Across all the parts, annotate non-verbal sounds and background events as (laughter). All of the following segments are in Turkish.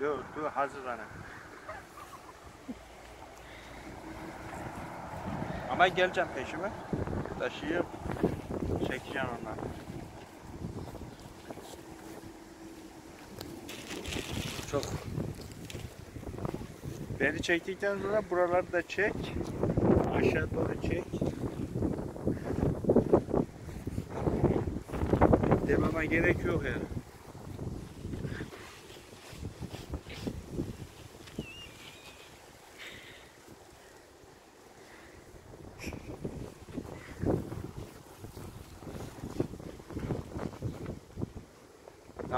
dördü Haziran'a. Ama geleceğim peşime. Taşıyıp çekeceğim onları. Çok. Beni çektikten sonra buraları da çek. Aşağı doğru çek. Dememe gerek yok yani.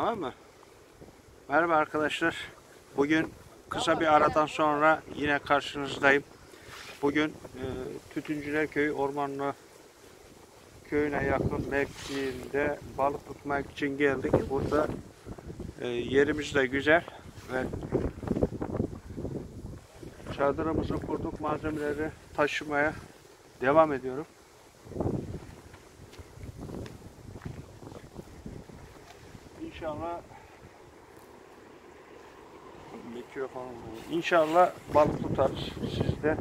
Tamam mı? Merhaba arkadaşlar. Bugün kısa bir aradan sonra yine karşınızdayım. Bugün e, Tütüncüler Köyü Ormanlı köyüne yakın mevkiinde balık tutmak için geldik. Burada e, yerimiz de güzel ve çadırımızı kurduk. Malzemeleri taşımaya devam ediyorum. İnşallah mikrofon İnşallah balık tutarız. Siz de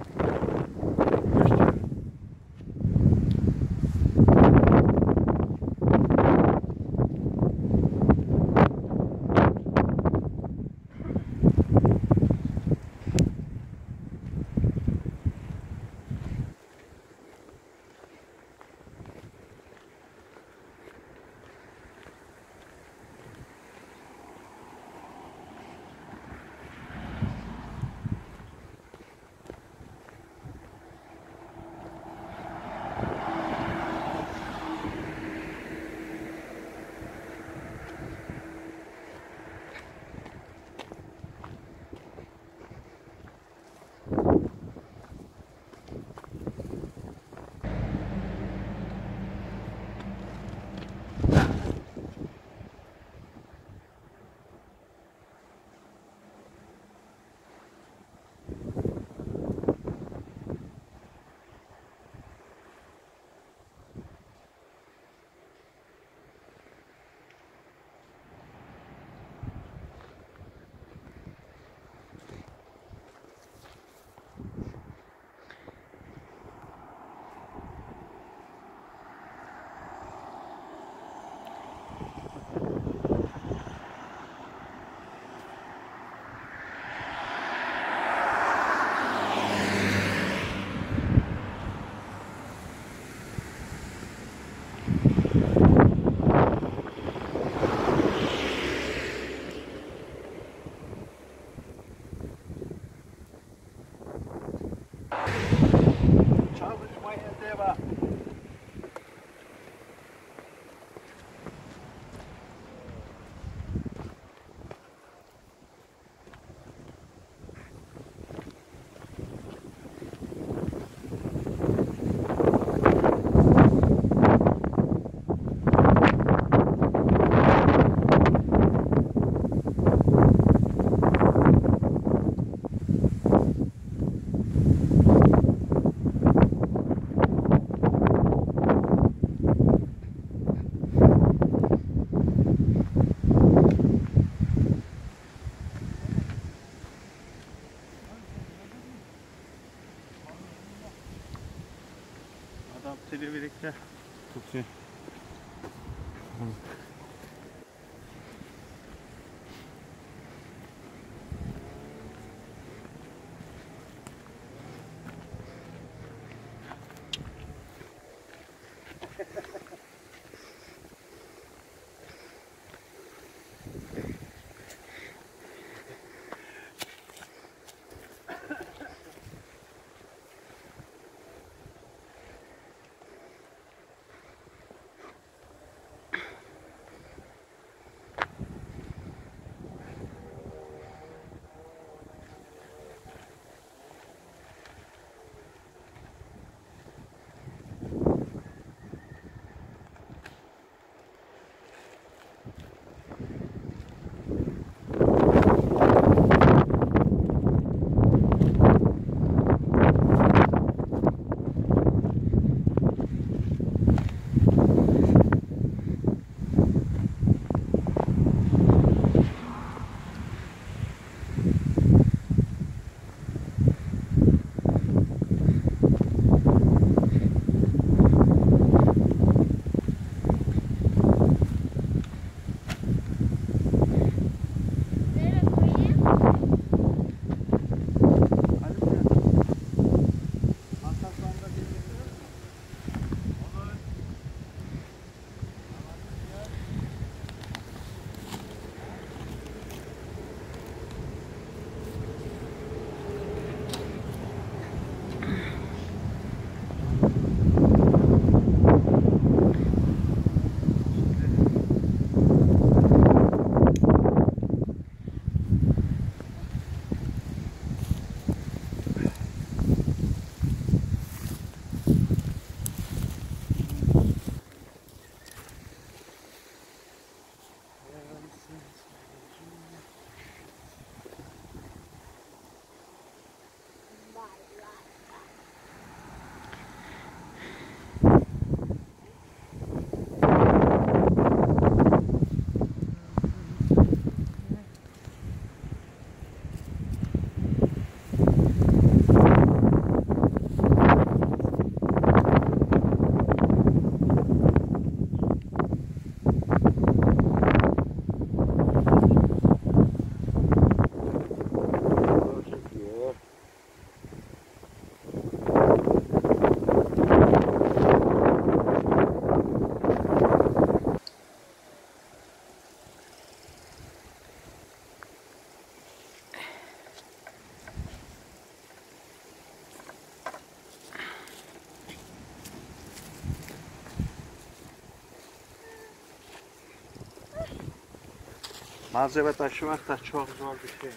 Malzeme taşımak da çok zor bir şey.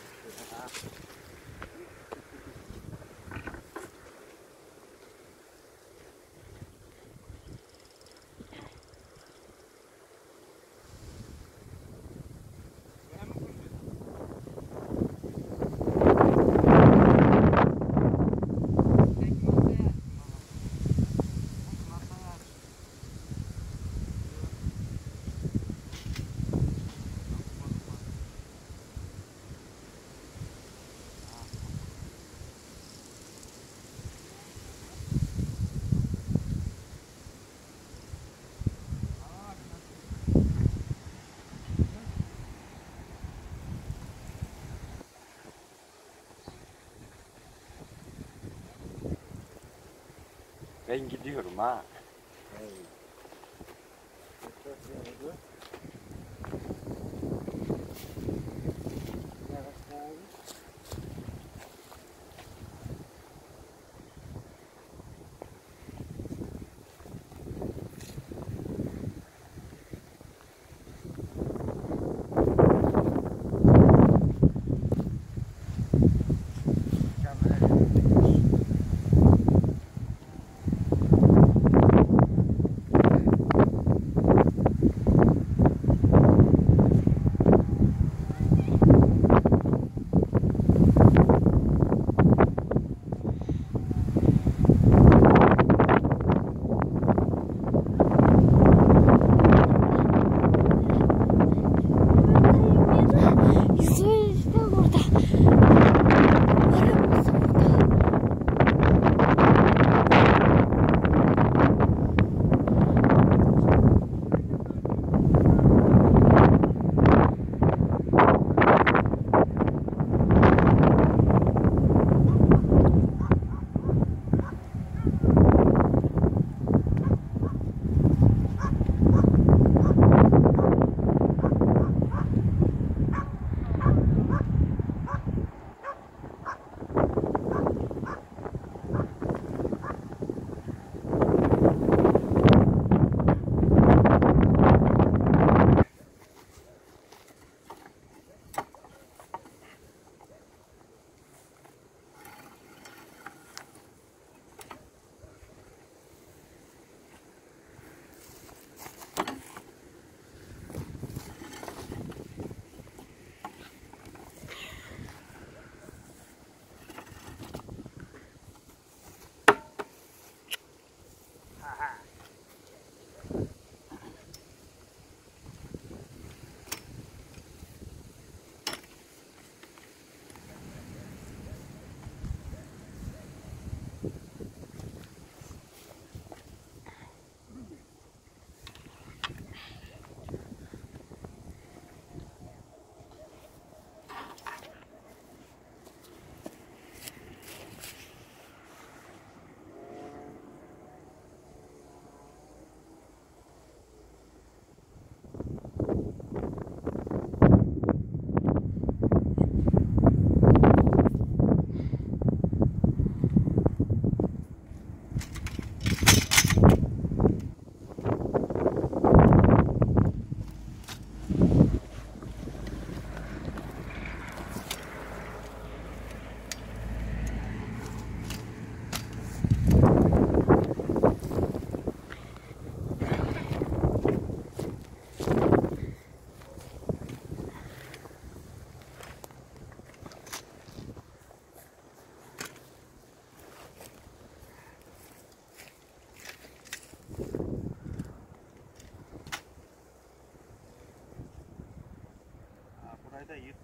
Ben Ha, burayı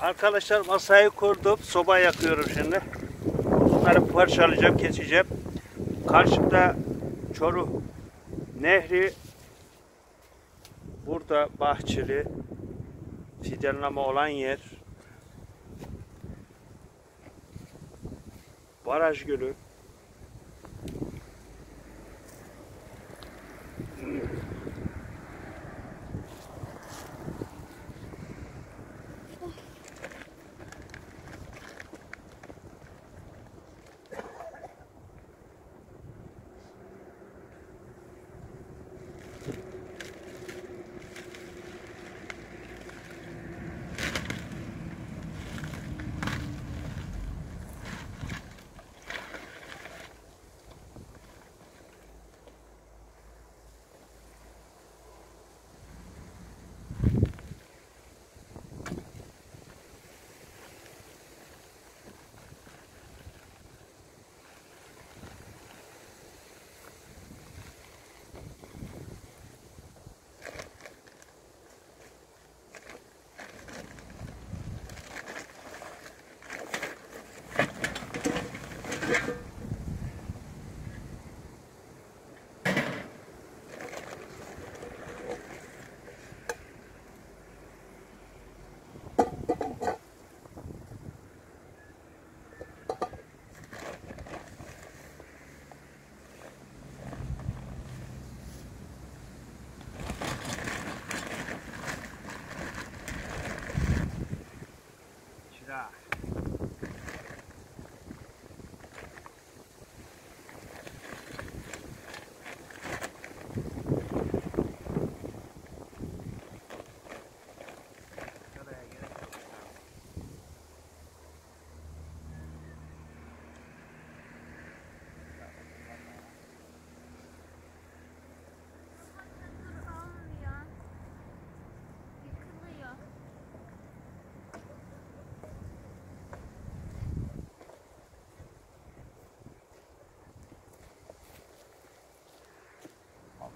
Arkadaşlar masayı kurdum. Soba yakıyorum şimdi. Bunları parçalayacağım, keseceğim. Karşımda Çoruh Nehri. Burada bahçeli fidanlama olan yer. Baraj Gölü.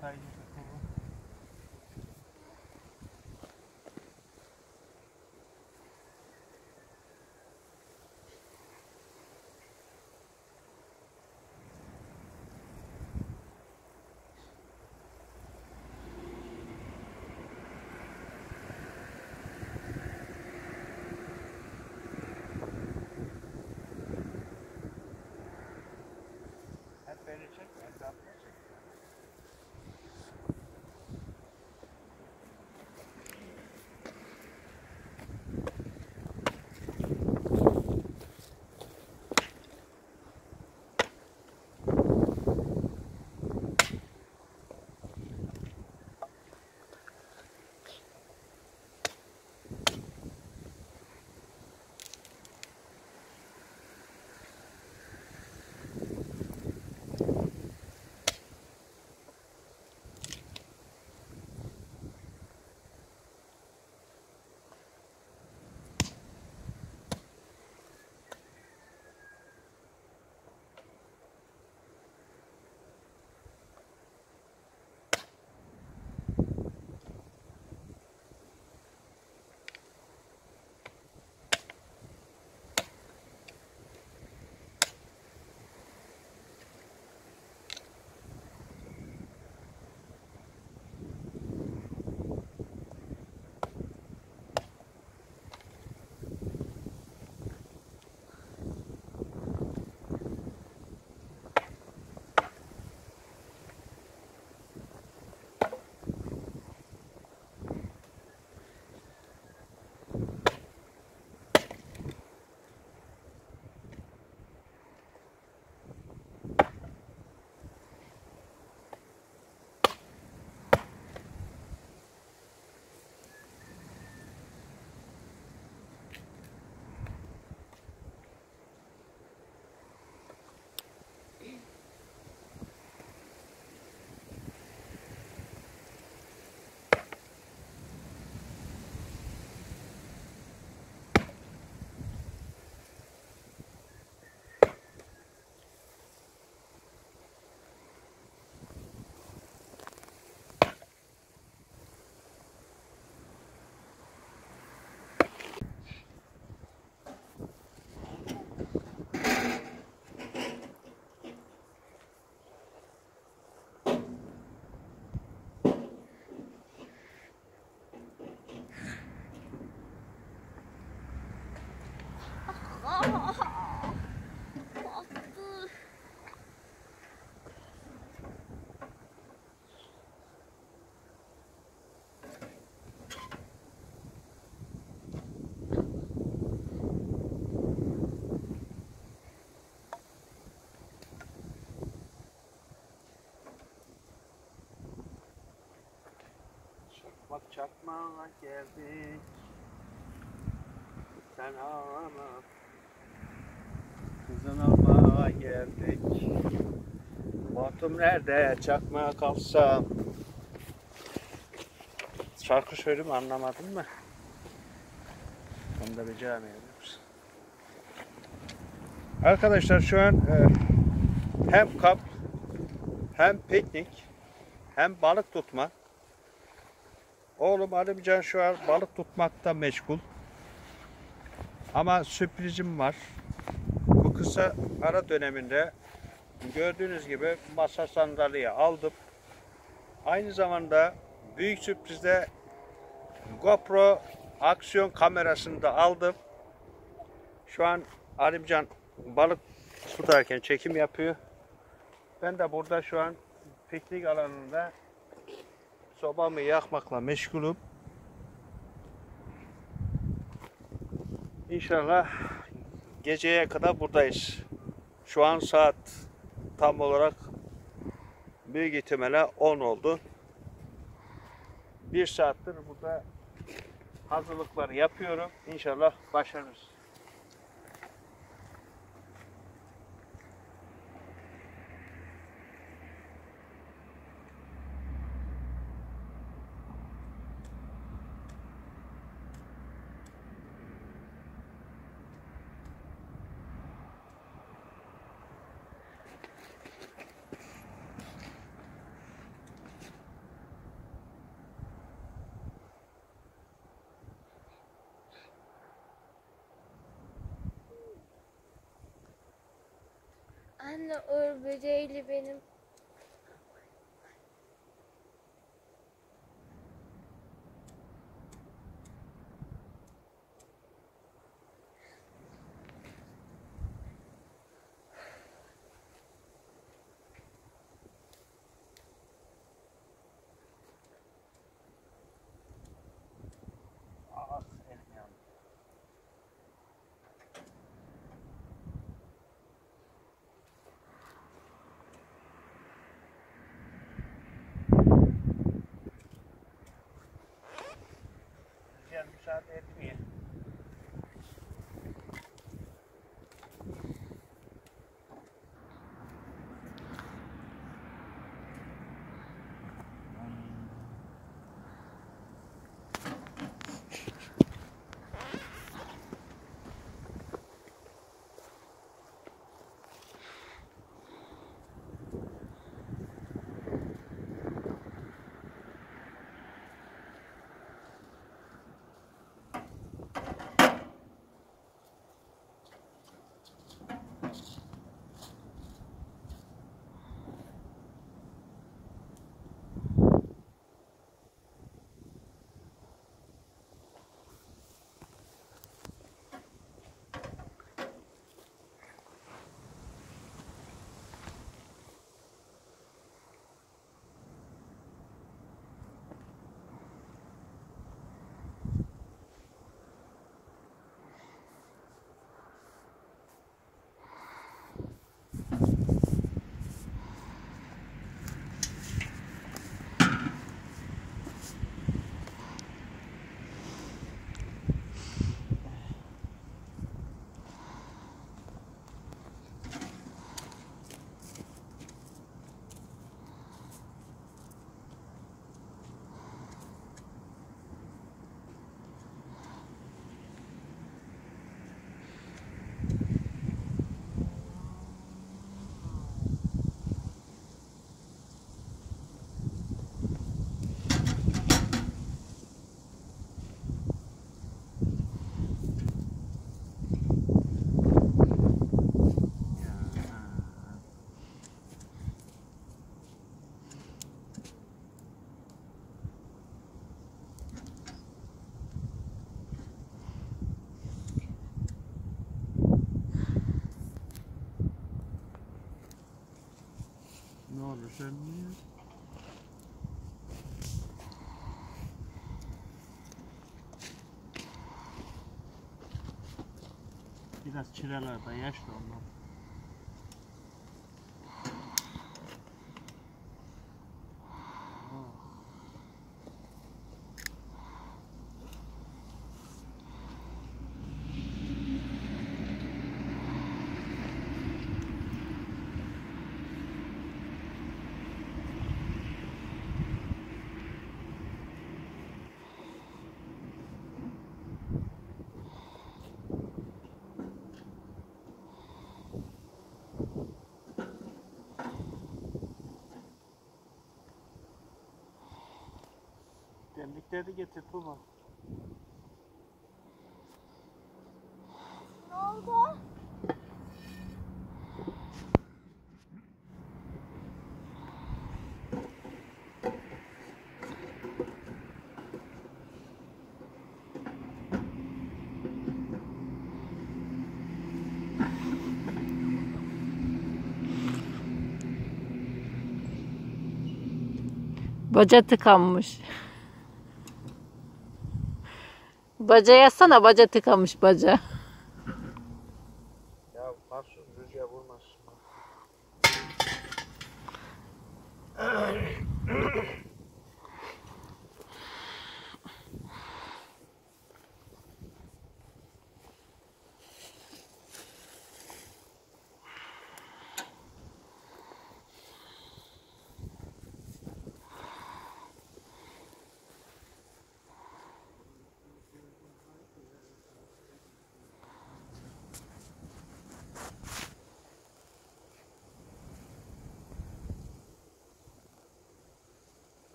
Thank you. Çakmak çakmağa geldik. Sen ağlama. Kızın almaya geldik. Montum nerede? Çakmağa kalsam. Şarkı söyleyeyim anlamadın mı? Onu da beceremiyoruz. Arkadaşlar şu an e, hem kamp hem piknik hem balık tutma Oğlum Alimcan şu an balık tutmakta meşgul. Ama sürprizim var. Bu kısa ara döneminde gördüğünüz gibi masa sandalye aldım. Aynı zamanda büyük sürprizde GoPro aksiyon kamerasını da aldım. Şu an Alimcan balık tutarken çekim yapıyor. Ben de burada şu an piknik alanında Sobamı yakmakla meşgulüm. İnşallah geceye kadar buradayız. Şu an saat tam olarak büyük ihtimalle 10 oldu. Bir saattir burada hazırlıkları yapıyorum. İnşallah başarırız. Böceğiyle benim Niye? Biraz çırelerde yaşlı onlar. Demlikleri getir baba. Ne oldu? Baca tıkanmış. Baca yazsana baca tıkanmış baca.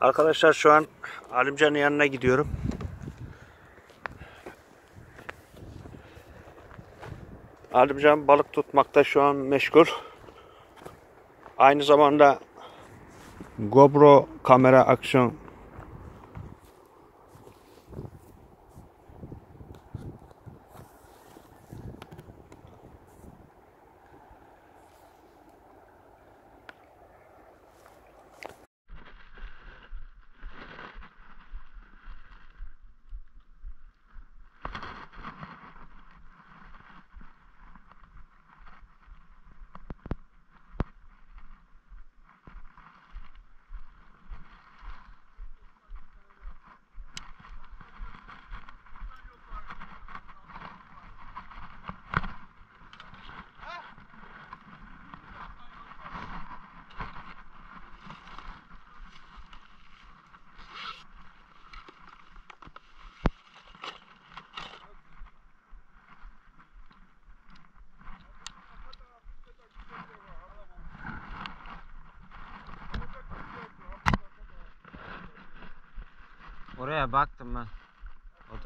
Arkadaşlar şu an Alimcan'ın yanına gidiyorum. Alimcan balık tutmakta şu an meşgul. Aynı zamanda GoPro kamera aksiyon Oraya baktım ben. O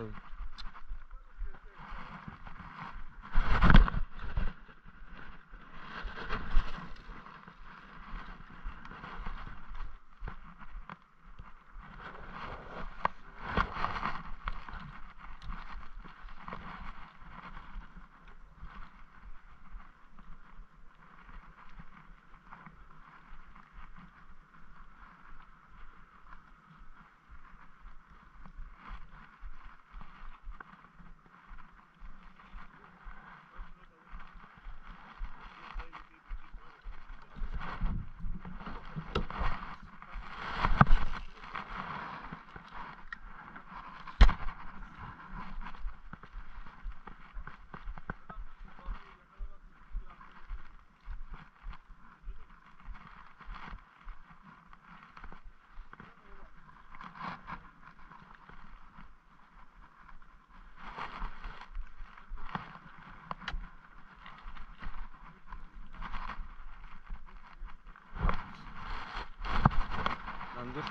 Lan dur.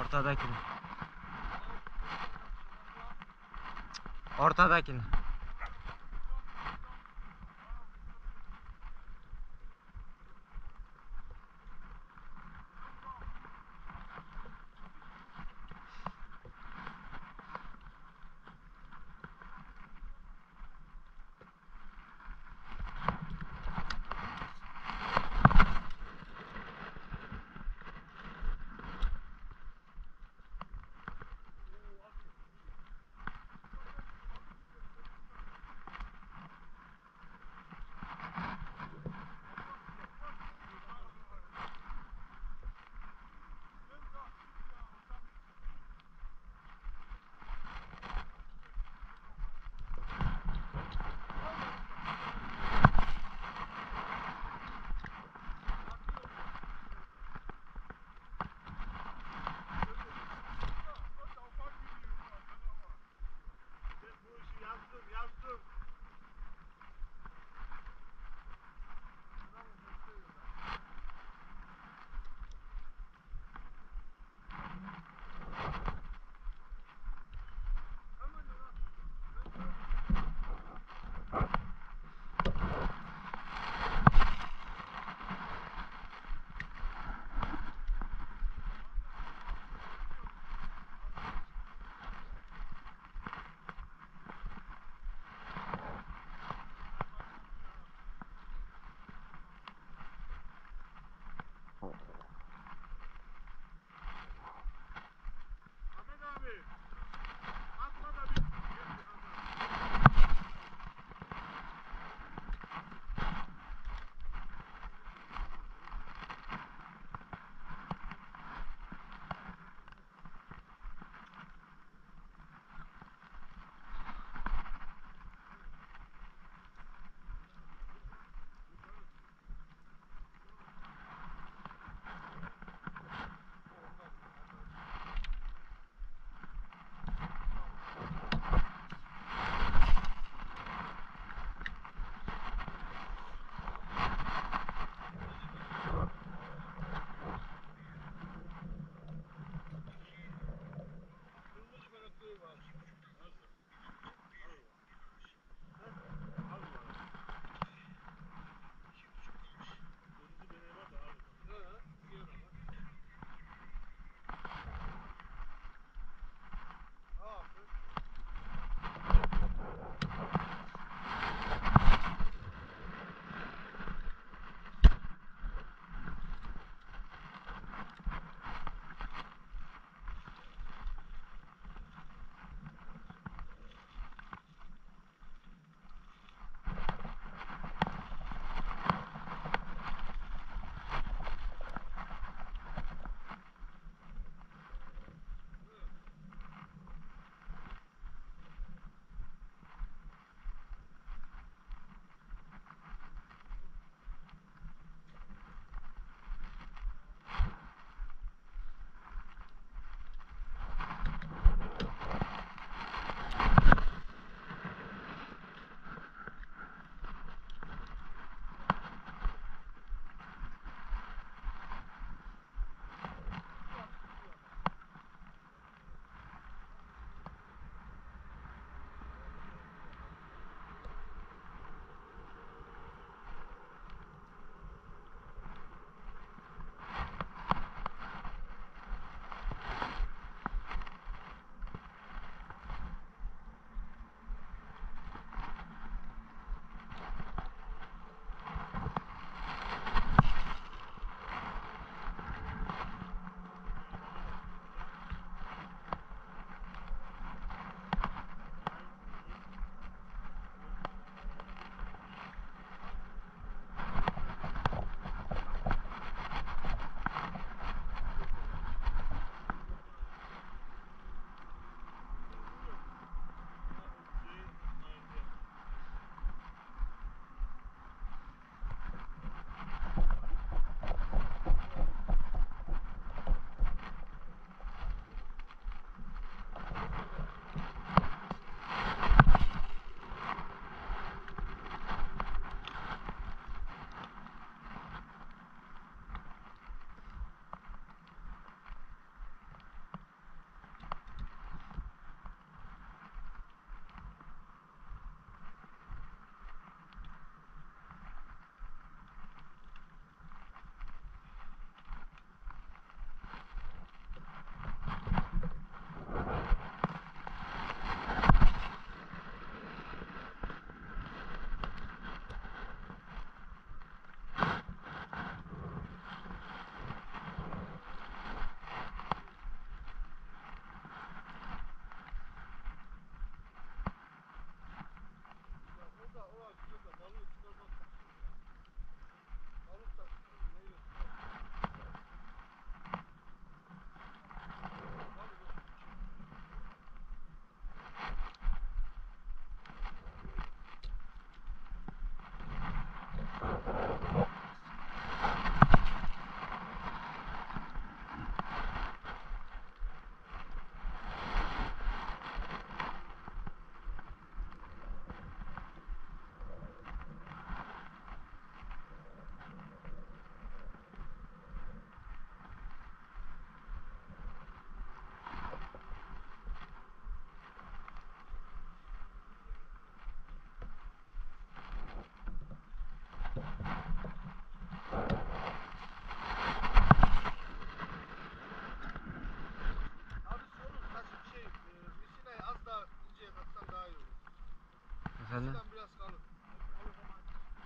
Ortadakini. Ortadakini.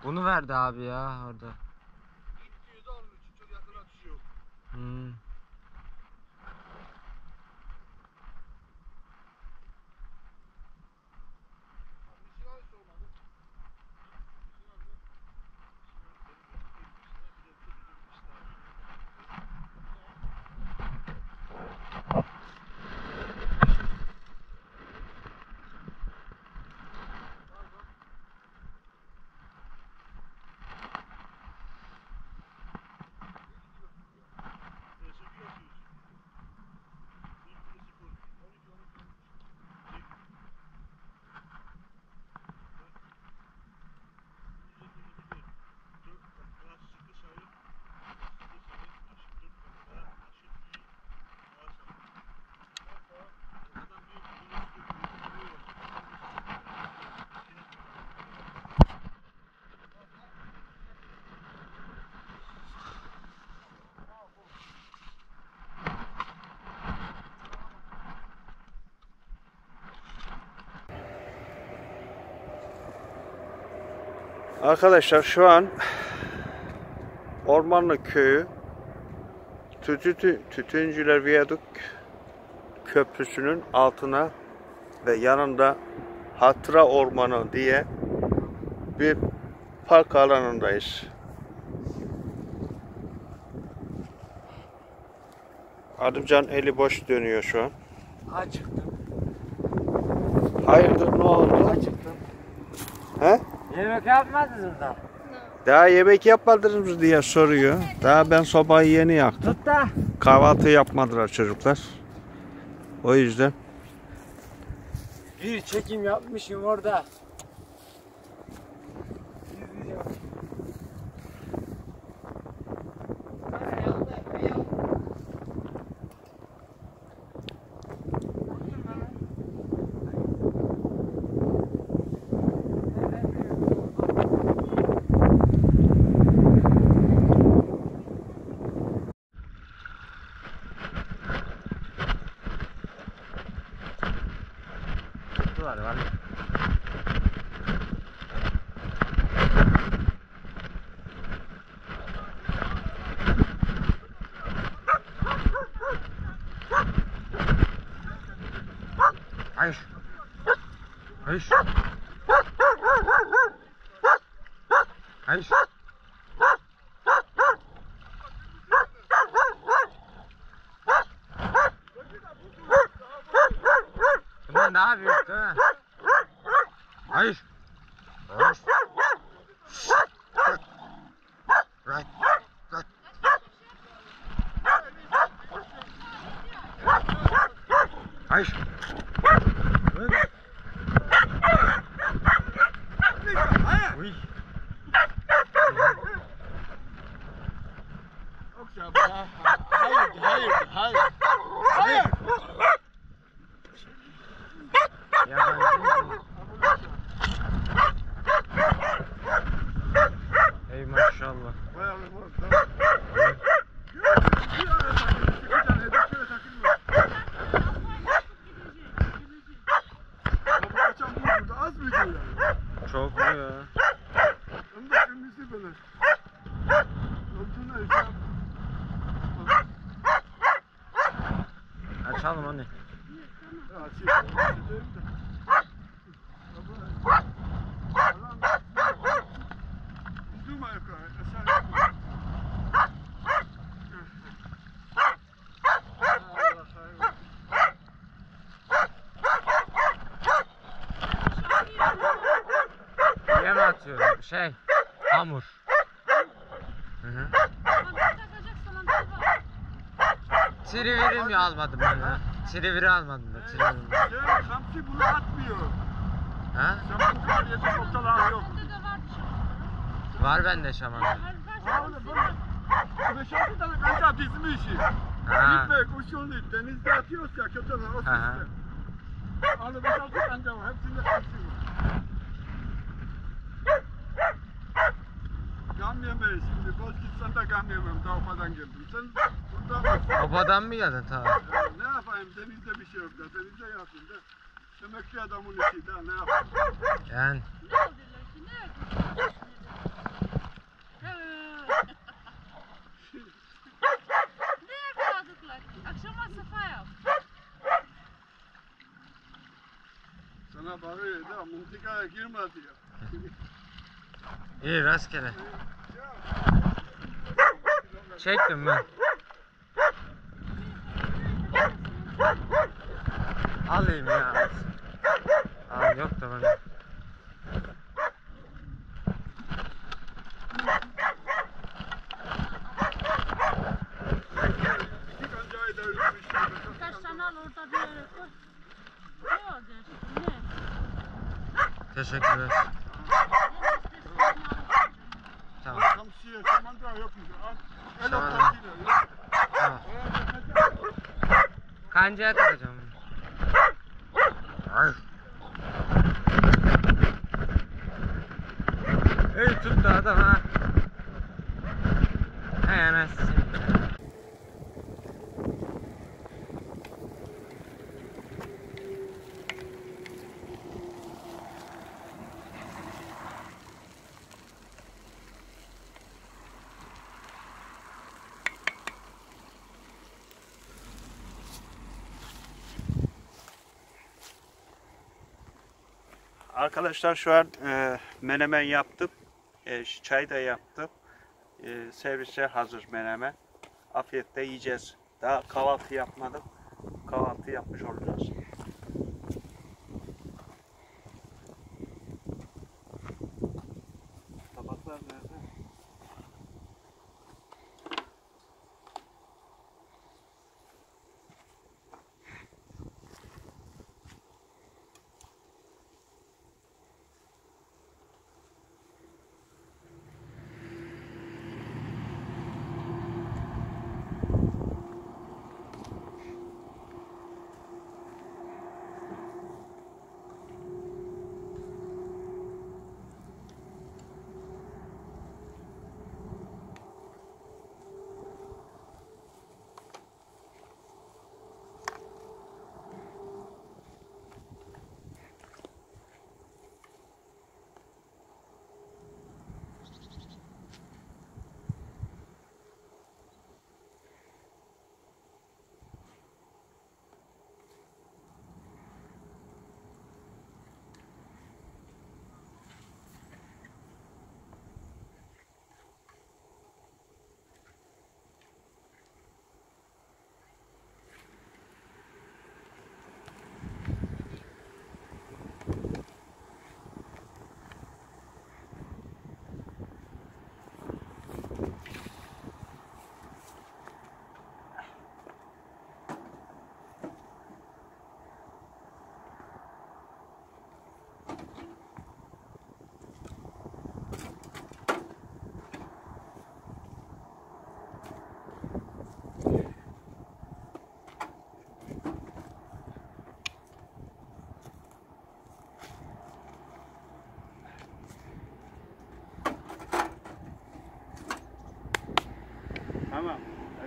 Bunu verdi abi ya orada. Arkadaşlar şu an Ormanlı Köyü Tütü, Tütüncüler Viyaduk Köprüsü'nün altına ve yanında Hatıra Ormanı diye bir park alanındayız. Adımcan eli boş dönüyor şu an. Acıktım. Hayırdır ne oldu? Acıktım. Yemek yapmadınız da. Daha yemek yapmadınız mı diye soruyor. Daha ben sobayı yeni yaktım. Tut da. Kahvaltı yapmadılar çocuklar. O yüzden. Bir çekim yapmışım orada. Hayır. Bunlar ne yapıyor değil mi? Hayır. Hayır. Right. Right. Hayır. Uy. Hayır, hayır, hayır. Hayır. Yabancı. Ey maşallah. Az mıydı yani? Çok mu ya? Onu da kırmızı böyle. Olduğuna hesap. Açalım onu. Ya, şey, söyleyeyim de. Allah'ım. Durma yukarı, aşağı yapma. Allah hayır. Yem atıyorum. Şey. Hamur. Hı hı. Triviri mi almadım ben ya? Triviri almadım da triviri. Şey, hamsi bunu atmıyor. Ha? Sen bu kadar yedek noktalar yok. Var bende şaman. Ha öyle böyle. Beş altı tane kanca dizmişiz. Ha. Gitmek, uçurluk, denizde atıyoruz ya kötüler o Hı hı. sistem. Beş altı kanca var, hepsinde hamsi var. Gam yemeyiz şimdi, boz gitsen de gam yemem, Tavfa'dan geldim. Sen burada Babadan mı geldin ta? (laughs) Ne yapayım, denizde bir şey yok da, denizde yapayım da. Emekli adamın işi de, ne yapayım? Yani Nereye kaldıklar? Akşama safa yap. Sana bakıyor da mıntıkaya girme diyor. İyi rastgele. Çektim ben. Alayım ya. Al yok da bana. İki kancayı da üzmüş. Kaç tane al orada bir yere koy. Ne oldu şimdi? Ne? Teşekkürler. Ne istersen onu al. Tamam. Hamsiye samandıra yok mu? Al. El Tamam. ortasıyla yok. Tamam. Oraya takacak. Kancaya takacağım. Ay. Ey tuttu adam ha. Hay anasını. ya. Arkadaşlar şu an e, menemen yaptım. E, çay da yaptım. E, servisler hazır menemen. Afiyetle yiyeceğiz. Daha kahvaltı yapmadım. Kahvaltı yapmış olacağız.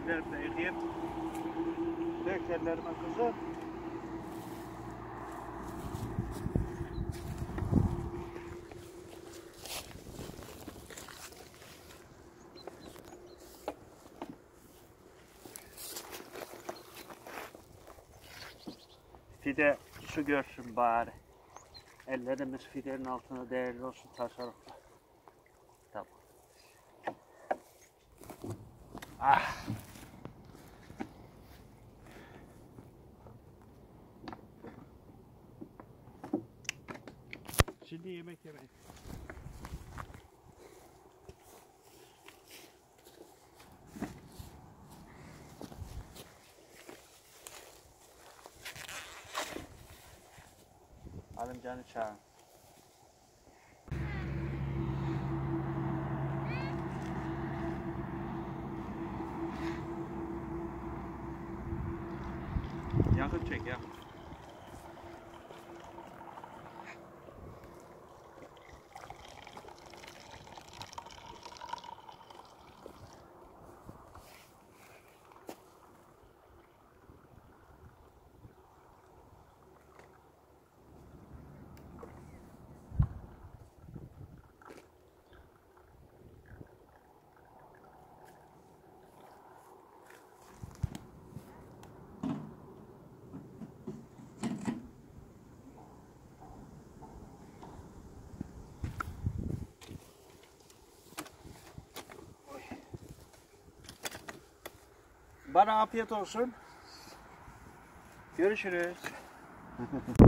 Ellerimi de yıkayayım. Dök ellerime kızım. Fide su görsün bari. Ellerimiz fidenin altında değerli olsun tasarrufla. Tamam. Ah. Şimdi yemek yemeyin. Alın canı çağırın. Yakın çek yakın. Bana afiyet olsun. Görüşürüz. (laughs)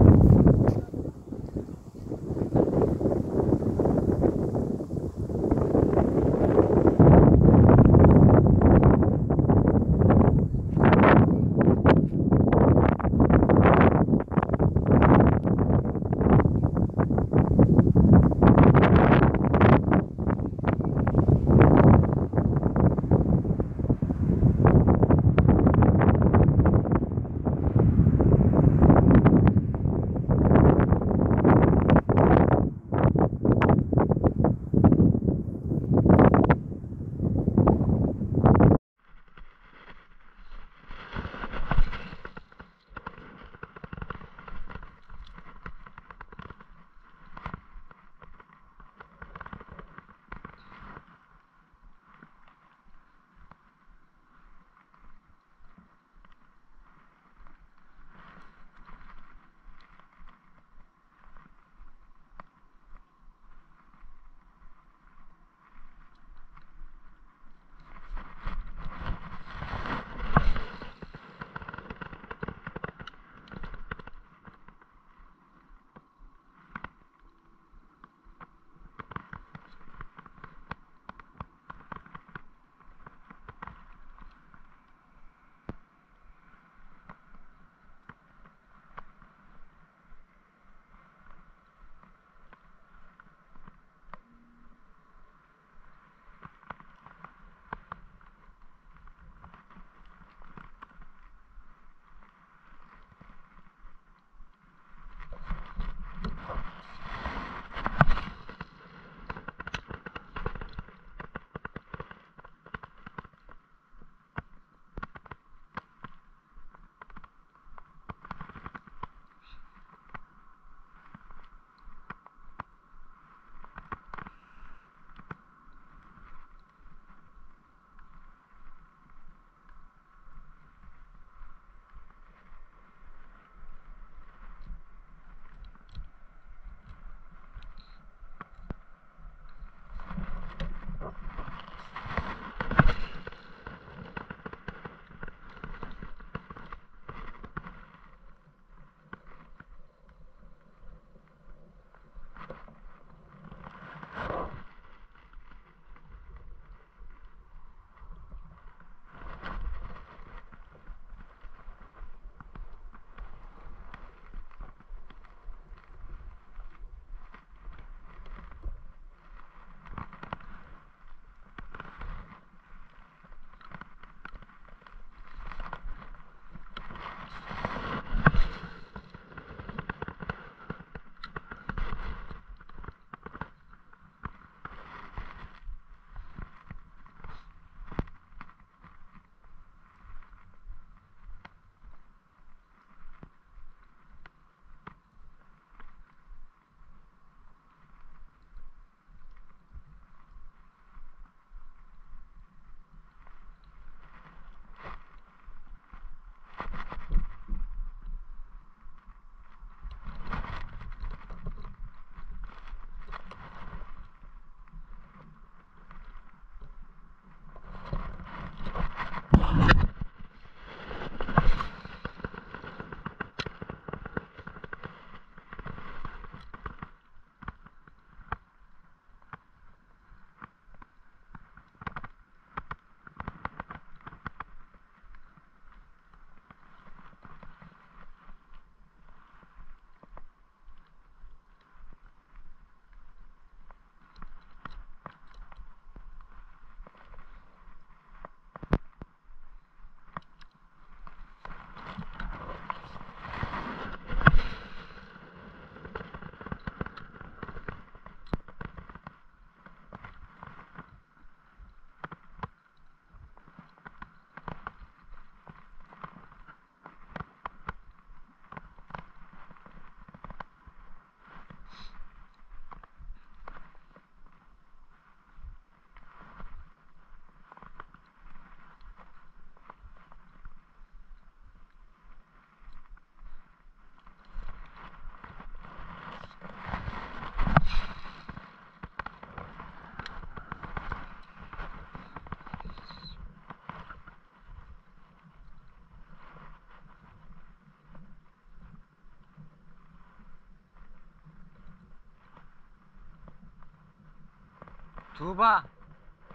Tuğba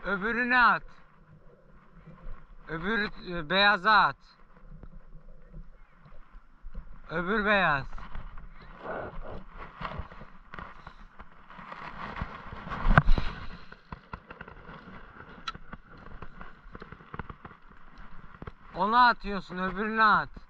öbürüne at. Öbür e, beyaza at. Öbür beyaz. Ona atıyorsun, öbürüne at.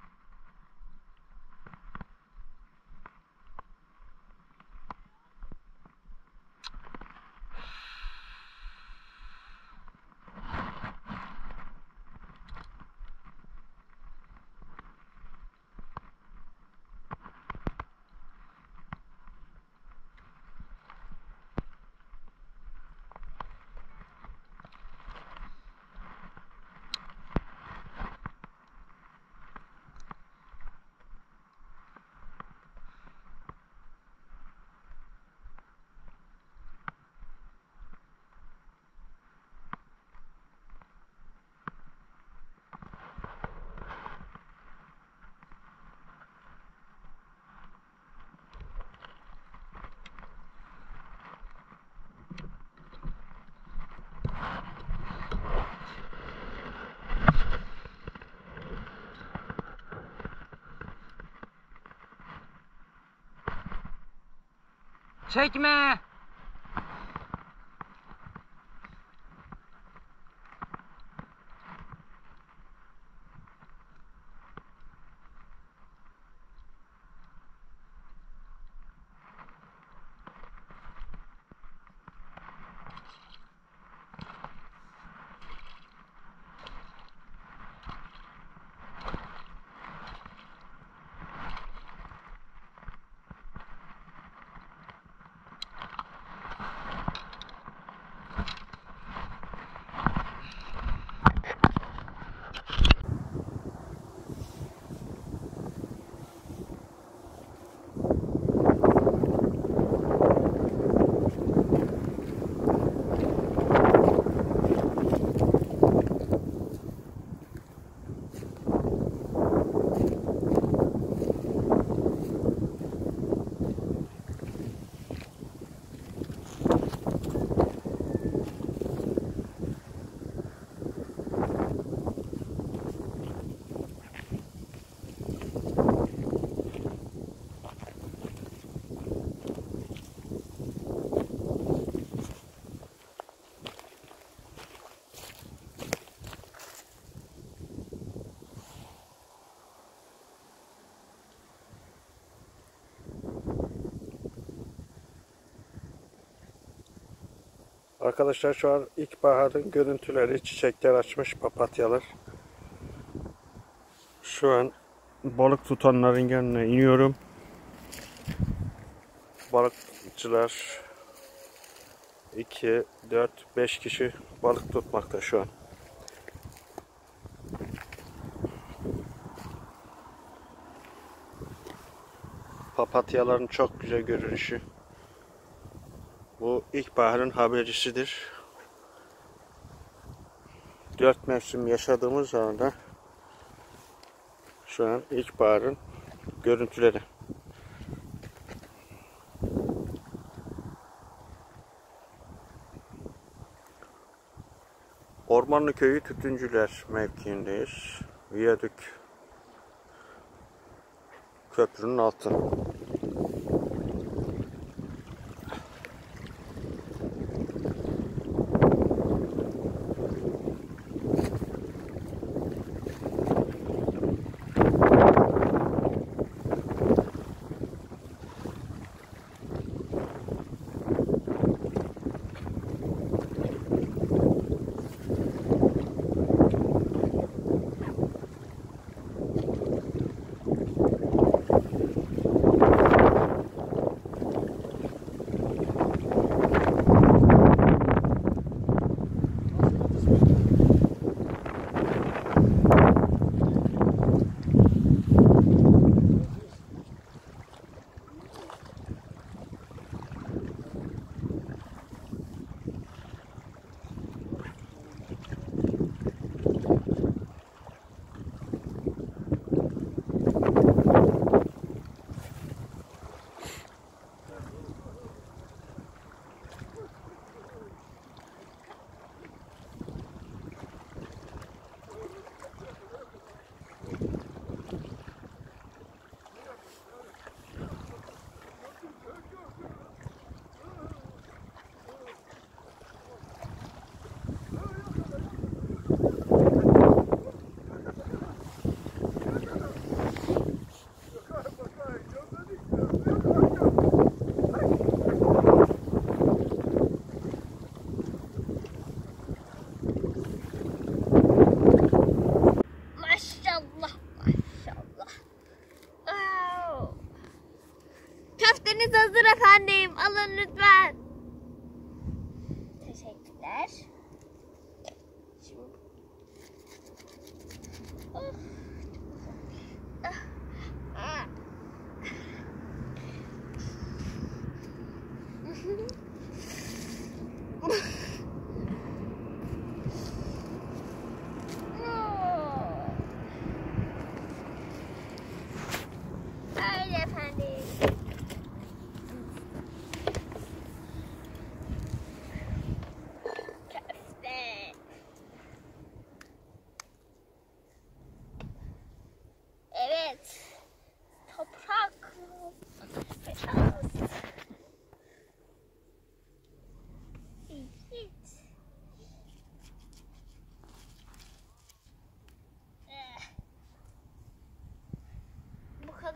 ちゃいけめ Arkadaşlar şu an ilkbaharın görüntüleri, çiçekler açmış papatyalar. Şu an balık tutanların yanına iniyorum. Balıkçılar 2, 4, 5 kişi balık tutmakta şu an. Papatyaların çok güzel görünüşü. İlkbaharın habercisidir. Dört mevsim yaşadığımız zaman da şu an ilkbaharın görüntüleri. Ormanlı Köyü Tütüncüler mevkiindeyiz. Viyadük köprünün altı.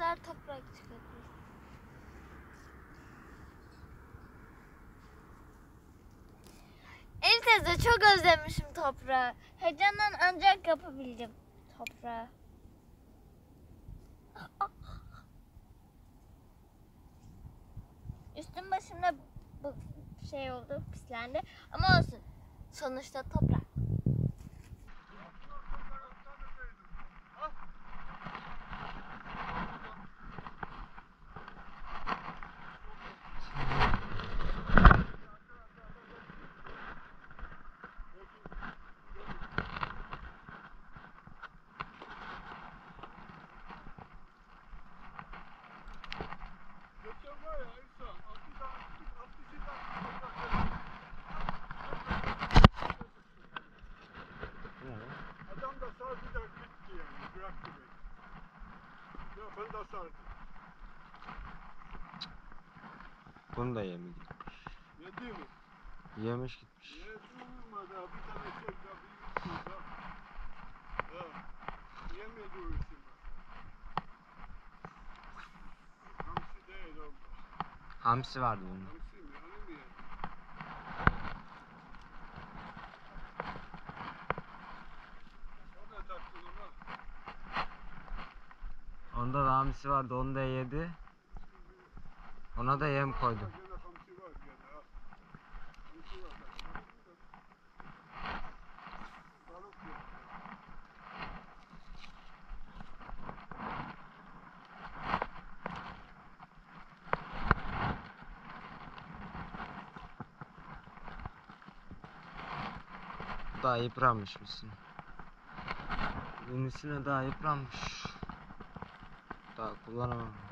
Kadar toprak çıkabilir. Elif teyze çok özlemişim toprağı. Heyecandan ancak yapabildim toprağı. Üstüm başımda bu şey oldu, pislendi. Ama olsun. Sonuçta toprak. Geçen var ya İsa, altı tane, altı şey tane Adam da sardı da gitti yani, bıraktı beni. Ya ben de sardım. Bunu da yemedi. Diyeyim mi? Yemiş gitmiş. Durmadı ha, bir tane büyük şey daha. Ya, yemedi o bak. Hamsi değil o. Hamsi vardı bunun. Hamsi mi? Hani mi ama? Onda da hamsi vardı onu da yedi. Ona da yem koydum. Daha yıpranmış mısın? Yenisine daha yıpranmış. Daha kullanamam.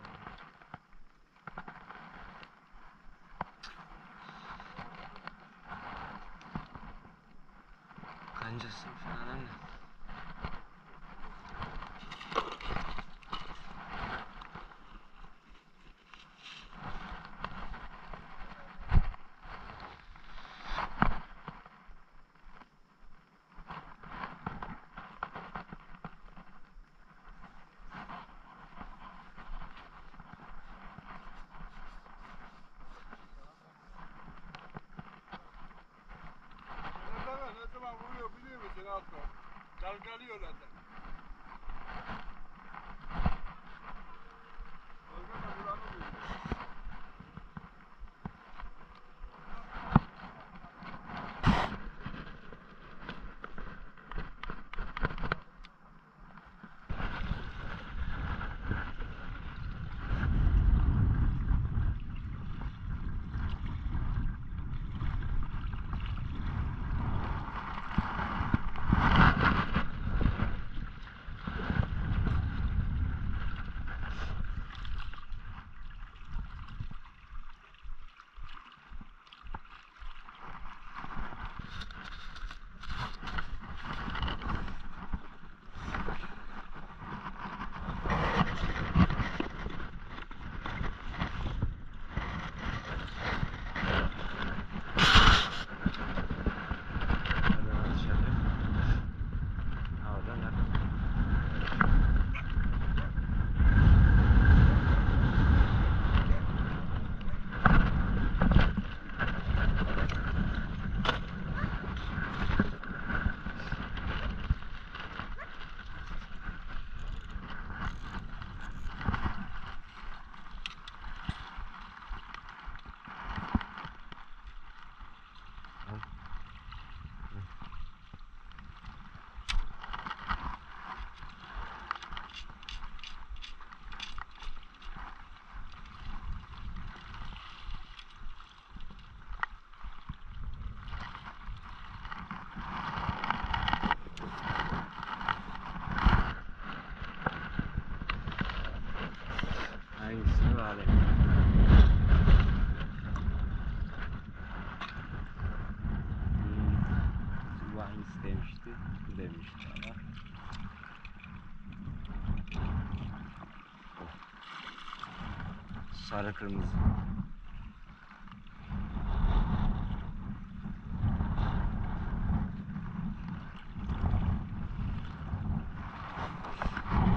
sarı kırmızı.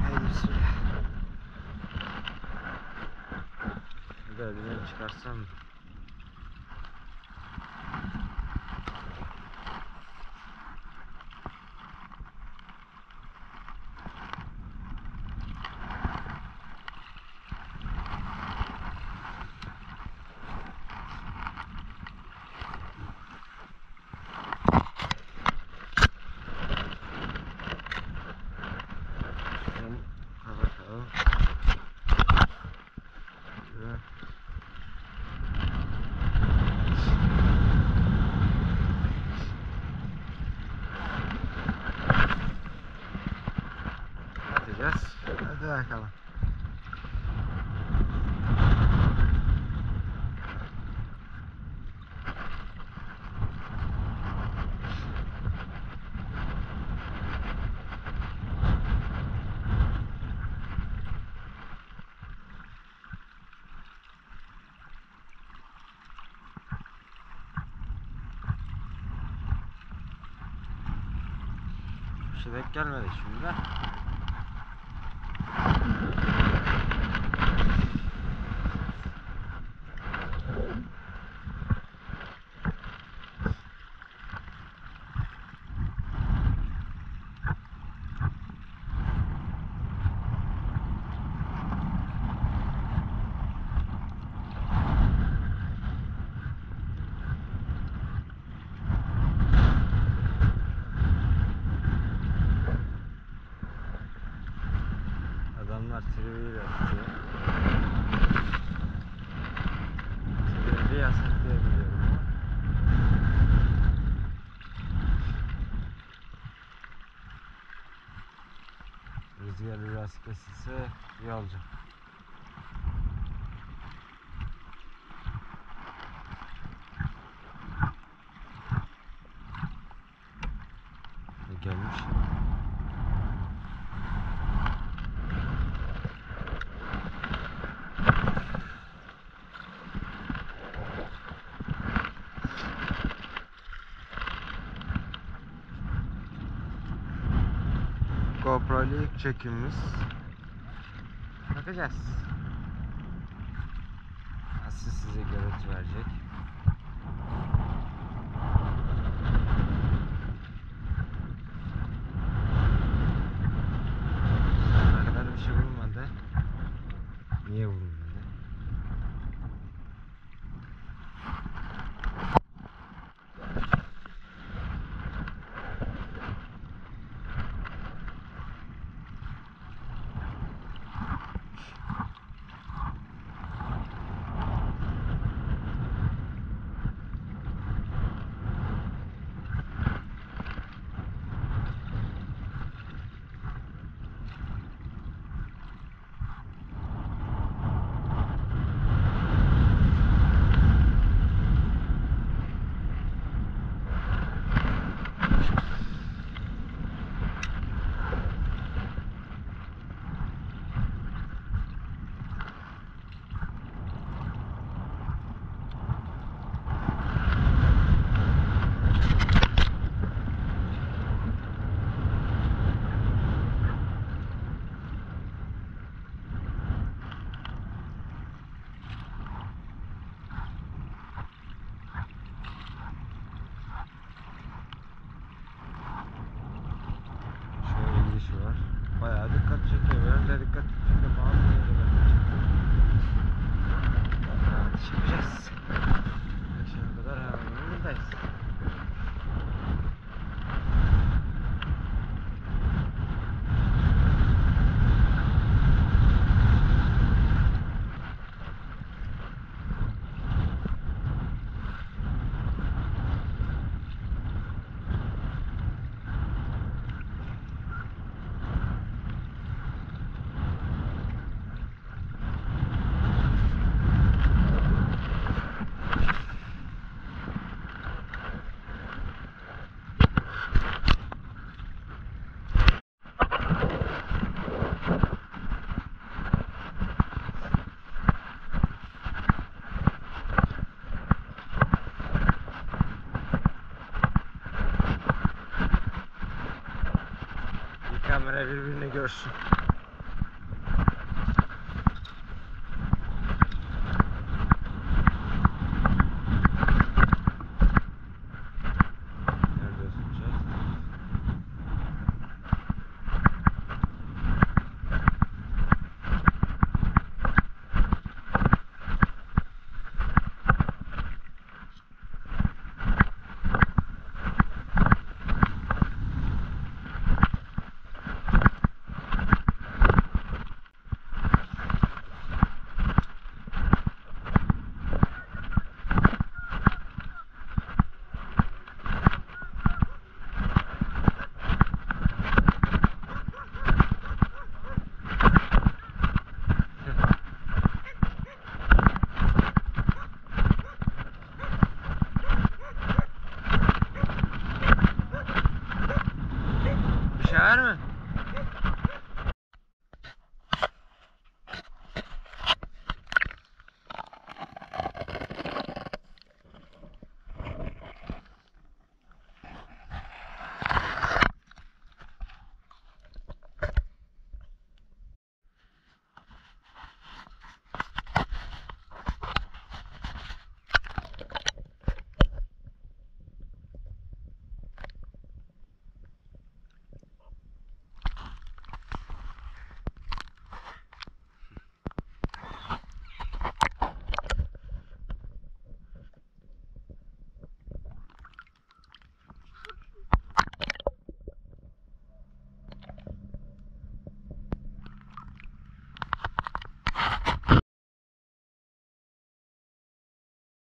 Hayır, şuraya. Bir daha çıkarsam mı? şey denk gelmedik şimdi. diye alacağım. E, gelmiş. GoPro'yla ilk çekimimiz bakacağız. Asıl size görüntü verecek. Kamera birbirini görsün.